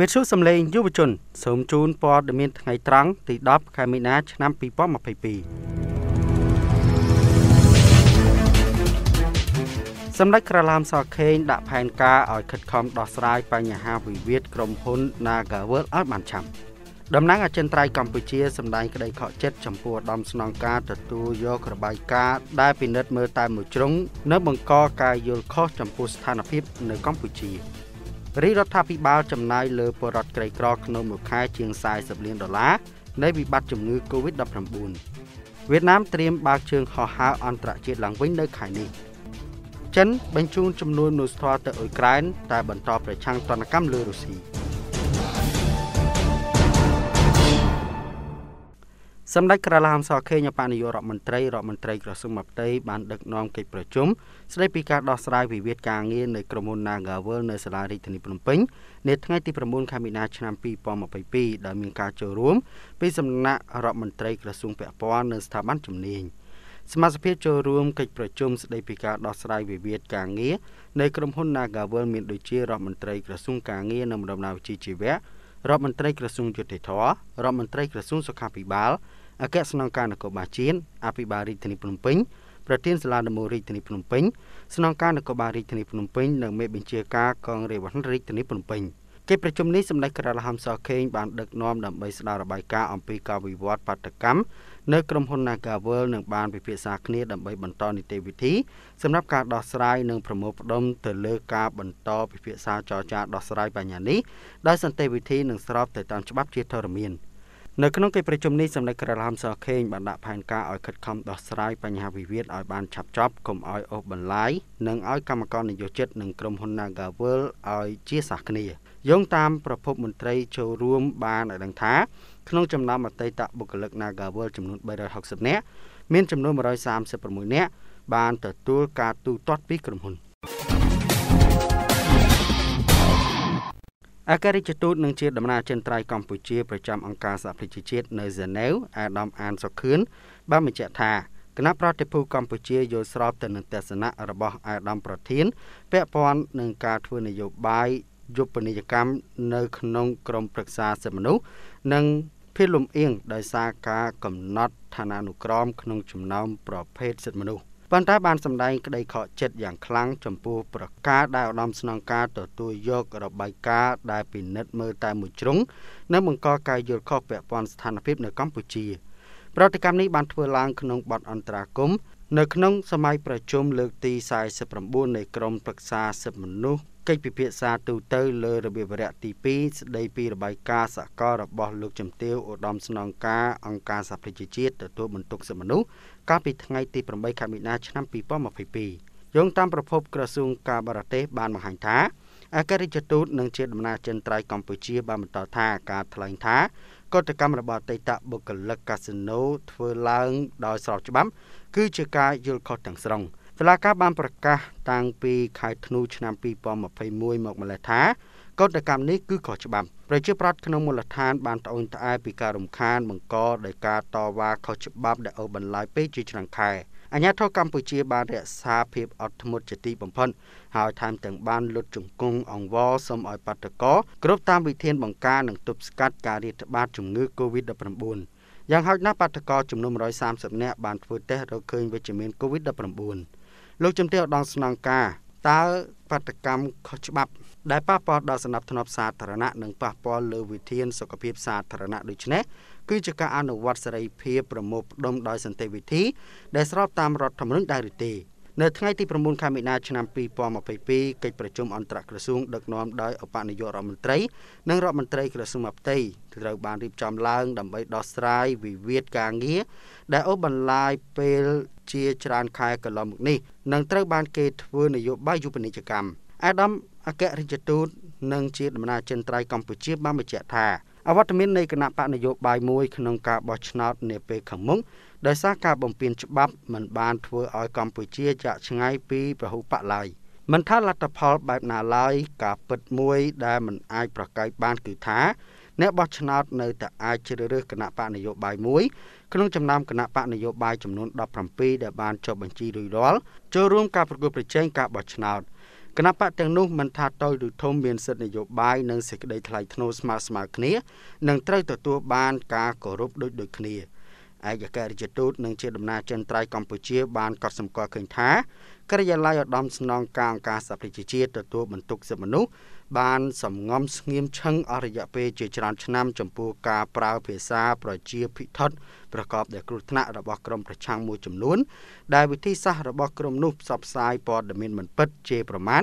វិទ្យុសំឡេងយុវជនសូមជូនព័ត៌មានថ្ងៃត្រង់ទី10ខែមីនាឆ្នាំ2022សម្ដេចក្រឡាមសខេងដាក់ផែនការឲ្យខិតខំដោះស្រាយបញ្ហាវិវាទក្រុមហ៊ុន Nagaworld ឲ្យបានឆាប់តំណាងអចិន្ត្រៃយ៍កម្ពុជាសម្ដែងក្តីខកចិត្តចំពោះឧត្តមស្នងការទទួលយករបាយការណ៍ដែលពិនិត្យមើលតែមួយជ្រុង នៅបង្កការយល់ខុសចំពោះស្ថានភាពនៅកម្ពុជា រាជរដ្ឋាភិបាលចំណាយលើពលរដ្ឋក្រីក្រក្នុងមួយខែជាង40លានដុល្លារនៃវិបត្តិជំងឺ Covid-19 វៀតណាមត្រៀមបើកជើងហោះហើរអន្តរជាតិឡើងវិញនៅខែនេះចិនបញ្ជូនចំនួនមនុស្សធម៌ទៅអ៊ុយក្រែនតែបន្តប្រឆាំងទណ្ឌកម្មលើរុស្ស៊ី សម្ដេចក្រឡាមសខេញបនាយករដ្ឋមន្ត្រីរដ្ឋមន្ត្រីក្រសួងមហាផ្ទៃបានដឹកនាំកិច្ចប្រជុំស្ដីពីការដោះស្រាយវិវាទការងារនៃក្រុមហ៊ុន Nagavel នៅសាលារដ្ឋាភិបាលភ្នំពេញនាថ្ងៃទី9ខែមីនាឆ្នាំ2022ដែលមានការចូលរួមពីសំណាក់រដ្ឋមន្ត្រីក្រសួងពាក់ព័ន្ធនិងស្ថាប័នជំនាញសមាជិកចូលរួមកិច្ចប្រជុំស្ដីពីការដោះស្រាយវិវាទការងារនៃក្រុមហ៊ុន Nagavel មានដូចជារដ្ឋមន្ត្រីក្រសួងការងារនិងបណ្ដាវិជ្ជាជីវៈរដ្ឋមន្ត្រីក្រសួងយុតិធធរដ្ឋមន្ត្រីក្រសួងសុខាភិបាល អគ្គស្នងការនគរបាលជាតិអភិបាលរាជធានីភ្នំពេញប្រធានសាលាដំបូងរាជធានីភ្នំពេញស្នងការនគរបាលរាជធានីភ្នំពេញនិងមេបញ្ជាការកងរាជវានរាជធានីភ្នំពេញកិច្ចប្រជុំនេះសម្ដេចក្រឡាហំសខេងបានដឹកនាំដើម្បីស្ដាររបាយការណ៍អំពីការវិវត្តបាតកម្មនៅក្រុមហ៊ុន Nagavel និងបានពិភាក្សាគ្នាដើម្បីបន្តនីតិវិធីសម្រាប់ការដោះស្រាយនិងប្រមូលផ្ដុំទៅលើការបន្តពិភាក្សាចរចាដោះស្រាយបញ្ហានេះដោយសន្តិវិធីនិងស្របទៅតាមច្បាប់ជាធរមាន។ នៅក្នុងកិច្ចប្រជុំនេះសម្ដេចក្រឡាមសខេងបានដាក់ផែនការឲ្យខិតខំដោះស្រាយបញ្ហាវិវាទឲ្យបានឆាប់ចប់កុំឲ្យអូសបន្លាយនិងឲ្យកម្មករនយោជិតនិងក្រុមហ៊ុន Nagavel ឲ្យជាសាសគ្នាយោងតាមប្រពន្ធមន្ត្រីចូលរួមបានឲ្យដឹងថាក្នុងចំណោមអតីតបុគ្គលិក Nagavel ចំនួន360នាក់មានចំនួន136នាក់បានទទួលការទូទាត់ពីក្រុមហ៊ុន អគ្គរដ្ឋទូតនឹងជាដំណើរចិនត្រៃកម្ពុជាប្រចាំអង្គការសហប្រជាជាតិនៅហ្សឺណែវអាដាមអានសុខឿនបានបញ្ជាក់ថាគណៈប្រតិភូកម្ពុជាយល់ស្របទៅនឹងទស្សនៈរបស់អាដាមប្រធានពាក់ព័ន្ធនឹងការធ្វើនយោបាយយុបនីយកម្មនៅក្នុងក្រមប្រឹក្សាសិទ្ធិមនុស្សនិងភាពលំអៀងដោយសារការកំណត់ឋានានុក្រមក្នុងចំណោមប្រភេទសិទ្ធិមនុស្ស ប៉ុន្តែបានសម្ដែងក្តីខកចិត្តយ៉ាងខ្លាំងចំពោះប្រកាសដែលឧត្តមស្នងការទទួលយករបាយការណ៍ដែលពិនិត្យមើលតែមួយជ្រុងនិងបង្កការយល់ខុសពាក់ព័ន្ធស្ថានភាពនៅកម្ពុជាប្រតិកម្មនេះបានធ្វើឡើងក្នុងបទអន្តរាគមនៅក្នុងសម័យប្រជុំលើកទី49នៃក្រមប្រឹក្សាសិទ្ធិមនុស្ស កិច្ចពិភាក្សាទូទៅលើរបៀបវរៈទី2ស្ដីពីរបាយការណ៍សកលរបស់លោកជំទាវឧត្តមស្នងការអង្គការសហប្រជាជាតិទទួលបន្ទុកសិទ្ធិមនុស្សកាលពីថ្ងៃទី8ខែមីនាឆ្នាំ2022យោងតាមប្រភពក្រសួងការបរទេសបានបង្ហាញថាអគ្គរដ្ឋទូតនិងជាដំណើរចិនត្រៃកម្ពុជាបានបន្តថាការថ្លែងថាកតកម្មរបស់អតីតបុគ្គលិកកាស៊ីណូធ្វើឡើងដោយស្របច្បាប់គឺជាការយល់ខុសទាំងស្រុង តុលាការបានប្រកាសតាំងពីខែធ្នូឆ្នាំ2021មកម្លេះថាកតកម្មនេះគឺខុសច្បាប់ប្រជាប្រដ្ឋក្នុងមូលដ្ឋានបានត្អូញត្អែពីការរំខានបង្កដោយការតវ៉ាខុសច្បាប់ដែលអូសបន្លាយពេកជាឆ្នាំខែអាញាធរកម្ពុជាបានរក្សាភាពអត់ធ្មត់ជាទីបំផុតហើយថែមទាំងបានលុតជង្គង់អង្វរសូមឲ្យបាតកោគ្រប់តាមវិធានបង្ការនិងទប់ស្កាត់ការរាតត្បាតជំងឺ Covid-19 យ៉ាងហោចណាស់បាតកោចំនួន130នាក់បានធ្វើតេស្តរកឃើញវិជ្ជមាន Covid-19 លោកជំទាវឧត្តមស្នងការតើបាតកម្មខុសច្បាប់ដែលប៉ះពាល់ដល់សន្តិភាពសាធារណៈនិងប៉ះពាល់លើវិធានសុខភាពសាធារណៈដូចនេះគឺជាការអនុវត្តសេរីភាពប្រមូលផ្ដុំដោយសន្តិវិធីដែលស្របតាមរដ្ឋធម្មនុញ្ញដែរឬទេ នៅថ្ងៃទី9ខែមីនាឆ្នាំ2022កិច្ចប្រជុំអន្តរក្រសួងដឹកនាំដោយឧបនាយករដ្ឋមន្ត្រីនិងរដ្ឋមន្ត្រីក្រសួងមហាផ្ទៃត្រូវបានរៀបចំឡើងដើម្បីដោះស្រាយវិវាទការងារដែលអូសបន្លាយពេលជាច្រើនខែកន្លងមកនេះនឹងត្រូវបានគេធ្វើនយោបាយយុបនីយកម្មអាដាមអគ្គរដ្ឋទូតនិងជាដំណើរចិនត្រៃកម្ពុជាបានបញ្ជាក់ថា អវត្តមាននៃគណៈបកនយោបាយមួយក្នុងការបោះឆ្នោតនាពេលខាងមុខដោយសារការបំពានច្បាប់មិនបានធ្វើឲ្យកម្ពុជាចាក់ឆ្ងាយពីប្រហុបកឡើយមិនថាលទ្ធផលបែបណាឡើយការពិតមួយដែលមិនអាចប្រកែកបានគឺថាអ្នកបោះឆ្នោតនៅតែអាចជ្រើសរើសគណៈបកនយោបាយមួយក្នុងចំណោមគណៈបកនយោបាយចំនួន17ដែលបានចុះបញ្ជីរួចរាល់ចូលរួមការប្រគល់ប្រជែងការបោះឆ្នោតគគ ណៈបកទាំងនោះមិនថាតូចឬធំមានសិទ្ធិនយោបាយនិងសេចក្តីថ្លៃថ្នូរស្មើស្មើគ្នានិងត្រូវទទួលបានការគោរពដូចដូចគ្នាឯកអគ្គរដ្ឋទូតនិងជាដំណើរចិនត្រៃកម្ពុជាបានកត់សម្គាល់ឃើញថា ការិយាល័យឧត្តមស្នងការអង្គការសហប្រជាជាតិទទួលបន្ទុកសិទ្ធិមនុស្ស បានសំងំស្ងៀមឈឹងអស់រយៈពេលជាច្រើនឆ្នាំចំពោះការប្រើភាសាប្រជាភិថុតប្រកបដោយគ្រោះថ្នាក់របស់ក្រមប្រឆាំងមួយចំនួន ដែលវិធីសាស្ត្ររបស់ក្រមនោះផ្សព្វផ្សាយព័ត៌មានមិនពិតជាប្រមាថ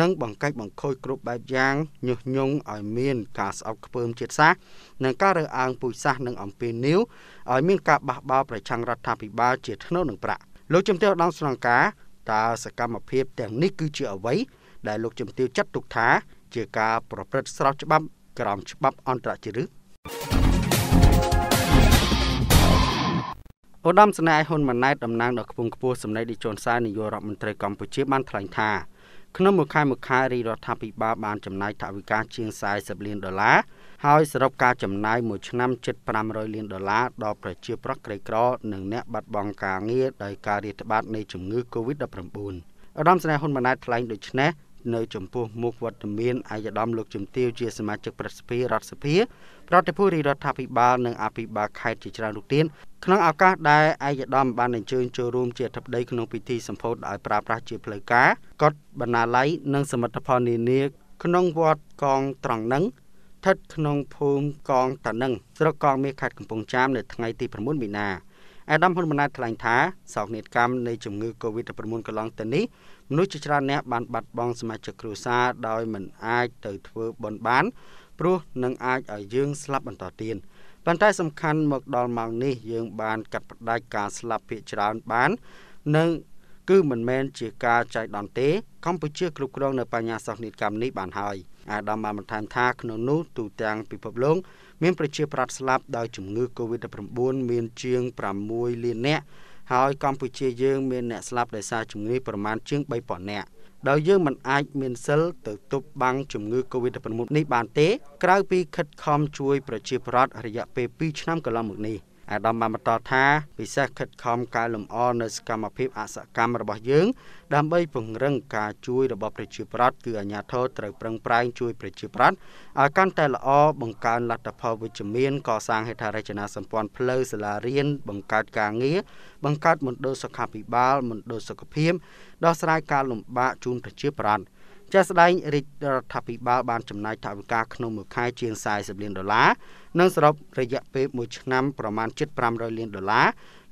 និងបង្កាច់បង្ខូចគ្រប់បែបយ៉ាងញុះញង់ឲ្យមានការស្អប់ខ្ពើមជាតិសាសន៍និងការរើសអើងពូជសាសន៍និងអំពើនីវឲ្យមានការបះបោរប្រឆាំងរដ្ឋាភិបាលជាធ្នូនឹងប្រាក់លោកជំទាវដងស្នងការតើសកម្មភាពទាំងនេះគឺជាអ្វីដែលលោកជំទាវចាត់ទុកថា ជាការប្រព្រឹត្តស្របច្បាប់ក្រោមច្បាប់អន្តរជាតិឬឧត្តមសេនីយ៍ហ៊ុនម៉ាណែតតំណាងដល់ខ្ពង់ខ្ពស់សម្ដេចនាយកហ៊ុនសែននាយករដ្ឋមន្ត្រីកម្ពុជាបានថ្លែងថាក្នុងមួយខែមួយខែរាជរដ្ឋាភិបាលបានចំណាយថវិកាជាង40លានដុល្លារហើយសរុបការចំណាយមួយឆ្នាំជិត500លានដុល្លារដល់ប្រជាប្រដ្ឋក្រីក្រនិងអ្នកបាត់បង់ការងារដោយការរាតត្បាតនៃជំងឺ Covid-19 ឧត្តមសេនីយ៍ហ៊ុនម៉ាណែតថ្លែងដូចនេះ នៅចំពោះមុខវត្តមានអាយដាមលោកជំទាវជាសមាជិកប្រសិទ្ធិរដ្ឋសភាប្រតិភូរដ្ឋាភិបាលនិងអភិបាលខេត្តជាច្រើនរូបទៀតក្នុងឱកាសដែលអាយដាមបានអញ្ជើញចូលរួមជាអធិបតីក្នុងពិធីសម្ពោធដោយប្រើប្រាស់ជាផ្លូវការកត់បណ្ណាល័យនិងសមិទ្ធផលនានាក្នុងវត្តកងត្រង់នឹងស្ថិតក្នុងភូមិកងតានឹងស្រុកកងមាសខេត្តកំពង់ចាមនៅថ្ងៃទី9មីនា អាដាមហ៊ុនម៉ាណែតថ្លែងថាសោកនាដកម្មនៃជំងឺ Covid-19 កន្លងទៅនេះមនុស្សជាច្រើនអ្នកបានបាត់បង់សមាជិកគ្រួសារដោយមិនអាចទៅធ្វើបុណ្យបាន ព្រោះនឹងអាចឲ្យយើងស្លាប់បន្តទៀតប៉ុន្តែសំខាន់មកដល់ម៉ោងនេះយើងបានកាត់ផ្តាច់ការស្លាប់ភាគច្រើនបាននិងគឺមិនមែនជាការចៃដន្យទេកម្ពុជាគ្រប់គ្រងនៅបញ្ញាសោកនីតកម្មនេះបានហើយអាដាមបានបន្ថែមថាក្នុងនោះទូទាំងពិភពលោក មានប្រជាប្រដ្ឋស្លាប់ដោយជំងឺ Covid-19 មានជាង6លាននាក់ហើយកម្ពុជាយើងមានអ្នកស្លាប់ដោយសារជំងឺប្រមាណជាង3000នាក់ដោយយើងមិនអាចមានសិលទៅទប់បាំងជំងឺ Covid-19 នេះបានទេ ក្រៅពីខិតខំជួយប្រជាពលរដ្ឋរយៈពេល2ឆ្នាំកន្លងមកនេះ។ អាដាមបានបន្តថាពិសេសខិតខំកែលម្អនៅសកម្មភាពអសកម្មរបស់យើង ដើម្បីពង្រឹងការជួយរបស់ប្រជាប្រដ្ឋគឺអាជ្ញាធរត្រូវប្រឹងប្រែងជួយប្រជាប្រដ្ឋឲ្យកាន់តែល្អបង្កើនលទ្ធផលវិជ្ជមានកសាងហេដ្ឋារចនាសម្ព័ន្ធផ្លូវសាលារៀនបង្កើតការងារបង្កើតមណ្ឌលសុខាភិបាលមណ្ឌលសុខភាពដោះស្រាយការលំបាកជូនប្រជាប្រដ្ឋ ជាក់ស្ដែងរាជរដ្ឋាភិបាលបានចំណាយថវិកាក្នុងមួយខែជាង40លានដុល្លារនិងសរុបរយៈពេល1ឆ្នាំប្រមាណជិត500លានដុល្លារ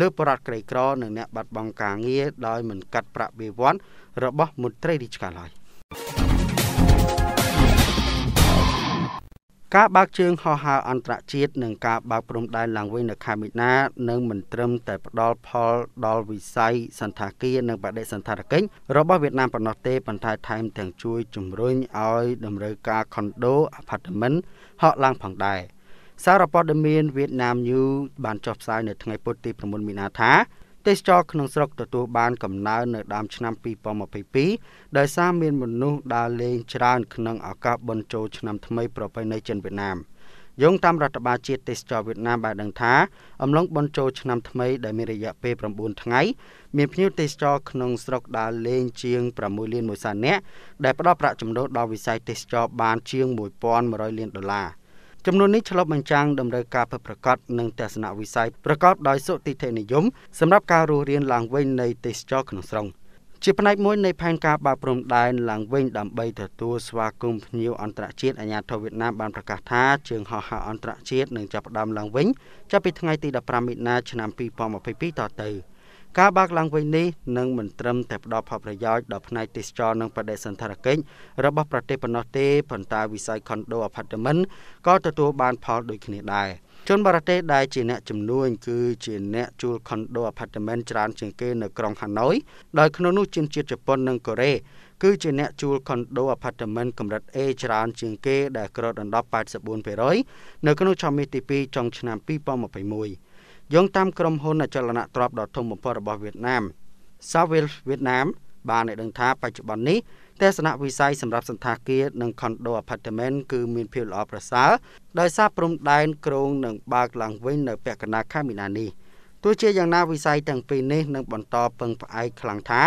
លើបរិវត្តក្រីក្រនិងអ្នកបាត់បង់ការងារដោយមិនកាត់ប្រាក់បៀវត្សរបស់មន្ត្រីរាជការឡើយ ការបើកជើងហោះហើរអន្តរជាតិនិងការបើកព្រំដែនឡើងវិញនៅខែមីនានឹងមិនត្រឹមតែផ្ដល់ផលដល់វិស័យសន្តាគារនិងបដិសន្តារកិច្ចរបស់វៀតណាមប៉ុណ្ណោះទេប៉ុន្តែថែមទាំងជួយជំរុញឲ្យតម្រូវការខុនដូអាផាតមិនហក់ឡើងផងដែរសារព័ត៌មានវៀតណាម News បានចុះផ្សាយនៅថ្ងៃពុធទី9មីនាថា ទេសចរក្នុងស្រុកទទួលបានកំណើននៅដើមឆ្នាំ2022ដោយសារមានមនុស្សដើរលេងច្រើនក្នុងឱកាសបុណ្យចូលឆ្នាំថ្មីប្រពៃណីចិនវៀតណាមយោងតាមរដ្ឋបាលជាតិទេសចរវៀតណាមបានដឹងថាអំឡុងបុណ្យចូលឆ្នាំថ្មីដែលមានរយៈពេល9ថ្ងៃមានភ្ញៀវទេសចរក្នុងស្រុកដើរលេងជាង6លាន1សែននាក់ដែលផ្ដល់ប្រាក់ចំណូលដល់វិស័យទេសចរបានជាង1100លានដុល្លារ ចំនួននេះឆ្លុះបញ្ចាំងតម្រូវការពិតប្រាកដនិងទស្សនវិស័យប្រកបដោយសុតិធិនិយមសម្រាប់ការរស់រានឡើងវិញនៃទេសចរក្នុងស្រុងជាផ្នែកមួយនៃផែនការបើកព្រំដែនឡើងវិញដើម្បីទទួលស្វាគមន៍ភ្ញៀវអន្តរជាតិអាញាធិបតេយ្យវៀតណាមបានប្រកាសថាជើងហោះហើរអន្តរជាតិនឹងចាប់ផ្ដើមឡើងវិញចាប់ពីថ្ងៃទី15មិនិនាឆ្នាំ2022តទៅ។ ការបើកឡើងវិញនេះនឹងមិនត្រឹមតែផ្ដល់ផលប្រយោជន៍ដល់ផ្នែកទេសចរនិងបដិសន្តារកិច្ចរបស់ប្រទេសប៉ុណ្ណោះទេប៉ុន្តែវិស័យ condo apartment ក៏ទទួលបានផលដូចគ្នាដែរជនបរទេសដែលជាអ្នកជំនួញគឺជាអ្នកជួល condo apartment ច្រើនជាងគេនៅក្រុងហាណូយដោយក្នុងនោះជនជាតិជប៉ុននិងកូរ៉េគឺជាអ្នកជួល condo apartment កម្រិត A ច្រើនជាងគេដែលគ្របដណ្ដប់84%នៅក្នុងឆមាសទី2ចុងឆ្នាំ2021 យោងតាមក្រុមហ៊ុនអចលនទ្រព្យដ៏ធំបំផុតរបស់វៀតណាម Savil Vietnam បានឲ្យដឹងថាបច្ចុប្បន្ននេះទស្សនវិស័យសម្រាប់សន្តាគារនិង condo apartment គឺមានភាពល្អប្រសើរដោយសារព្រំដែនក្រុងនឹងបើកឡើងវិញនៅពាក់កណ្ដាលខែមីនានេះទោះជាយ៉ាងណាវិស័យទាំងពីរនេះនឹងបន្តពឹងផ្អែកខ្លាំងថា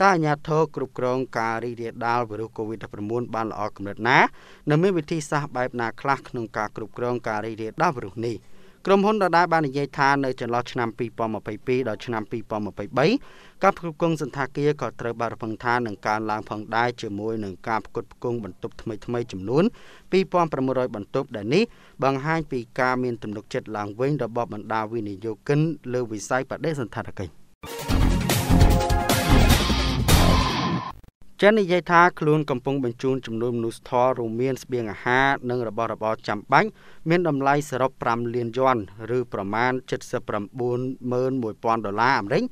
តើអាជ្ញាធរគ្រប់គ្រងការរីករាលដាលវីរុស COVID-19 បានល្អកម្រិតណា និងមានវិធីសាស្ត្របែបណាខ្លះក្នុងការគ្រប់គ្រងការរីករាលដាលវីរុសនេះ ក្រុមហ៊ុនដដែលបាននិយាយថានៅចន្លោះឆ្នាំ2022ដល់ឆ្នាំ2023ការផ្គត់ផ្គង់សន្តាគារក៏ត្រូវបានរំពឹងថានឹងកើនឡើងផងដែរជាមួយនឹងការផ្គត់ផ្គង់បន្ទប់ថ្មីៗចំនួន2600បន្ទប់ដែលនេះបង្ហាញពីការមានទំនុកចិត្តឡើងវិញរបស់បណ្ដាវិនិយោគិនលើវិស័យបដិសណ្ឋារកិច្ច ចិននិយាយថាខ្លួនកំពុងបញ្ជូនចំនួនមនុស្សធររួមមានស្បៀងអាហារនិងរបស់របរចាំបាច់មានតម្លៃសរុប5លានយួនឬប្រមាណ791,000ដុល្លារអាមេរិក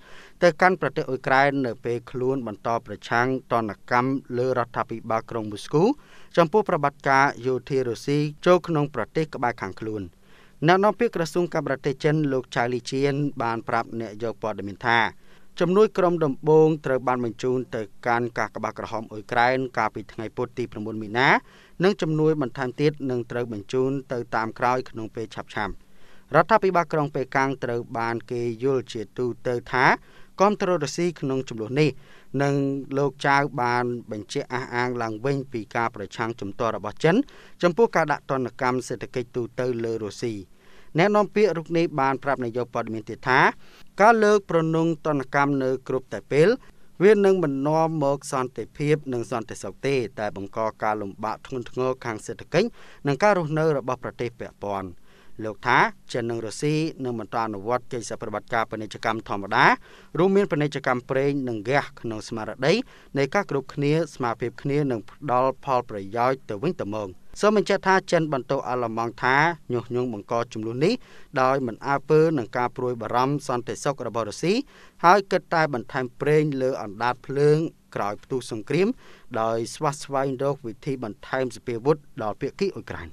ទៅកាន់ប្រទេសអ៊ុយក្រែននៅពេលខ្លួនបន្តប្រឆាំងទណ្ឌកម្មលើរដ្ឋាភិបាលក្រុងមូស្គូចំពោះប្រតិបត្តិការយោធារុស្ស៊ីចូលក្នុងប្រទេសក្បែរខាងខ្លួនអ្នកនាំពាក្យក្រសួងការបរទេសចិនលោកចៅលីជៀនបានប្រាប់អ្នកយកព័ត៌មានថា ជំនួយក្រុមដំបូងត្រូវបានបញ្ជូនទៅកាន់កាកបាទក្រហមអ៊ុយក្រែនកាលពីថ្ងៃពុធទី9មីនានិងជំនួយបន្ថែមទៀតនឹងត្រូវបញ្ជូនទៅតាមក្រោយក្នុងពេលឆាប់ៗរដ្ឋាភិបាលក្រុងប៉េកាំងត្រូវបានគេយល់ជាទូទៅថាគាំទ្ររុស្ស៊ីក្នុងចំនួននេះនិងលោកចៅបានបញ្ជាក់អះអាងឡើងវិញពីការប្រឆាំងជំទាស់របស់ចិនចំពោះការដាក់ទណ្ឌកម្មសេដ្ឋកិច្ចទូទៅលើរុស្ស៊ី អ្នកនាំពាក្យរុកនេះបានប្រាប់នាយកព័ត៌មានទៀតថាការលើកប្រនងទណ្ឌកម្មនៅគ្រប់តែពេលវានឹងមិននាំមកសន្តិភាពនិងសន្តិសុខទេ តែបង្កការលំបាកធ្ងន់ធ្ងរខាងសេដ្ឋកិច្ចនិងការរស់នៅរបស់ប្រទេសពាក់ព័ន្ធលោកថាចិននិងរុស្ស៊ីនឹងបន្តអនុវត្តកិច្ចសប្រតិបត្តិការពាណិជ្ជកម្មធម្មតារួមមានពាណិជ្ជកម្មប្រេងនិងហ្គាសក្នុងស្មារតីនៃការគ្រប់គ្នាស្មារតីគ្នានិងផ្ដល់ផលប្រយោជន៍ទៅវិញទៅមក សូមបញ្ជាក់ថាចិនបន្តអាឡម៉ង់ថាញុះញង់បង្កចំនួននេះដោយមិនអើពើនឹងការព្រួយបារម្ភសន្តិសុខរបស់រុស្ស៊ីហើយគិតតែបន្ថែមប្រេងលើអណ្ដាតភ្លើងក្រោយផ្ទុះសង្គ្រាម ដោយស្វះស្វែងរកវិធីបន្ថែមសពាវុធដល់ភាគីអ៊ុយក្រែន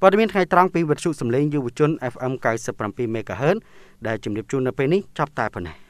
ព័ត៌មានថ្ងៃត្រង់ពីវិទ្យុសំឡេងយុវជន FM 97 MHz ដែលជម្រាបជូននៅពេលនេះចប់តែប៉ុណ្ណេះ